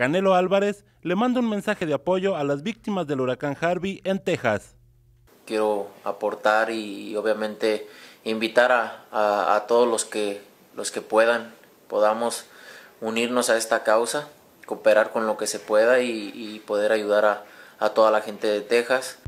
Canelo Álvarez le manda un mensaje de apoyo a las víctimas del huracán Harvey en Texas. Quiero aportar y obviamente invitar a, todos los que, los que puedan, podamos unirnos a esta causa, cooperar con lo que se pueda y, poder ayudar a, a toda la gente de Texas.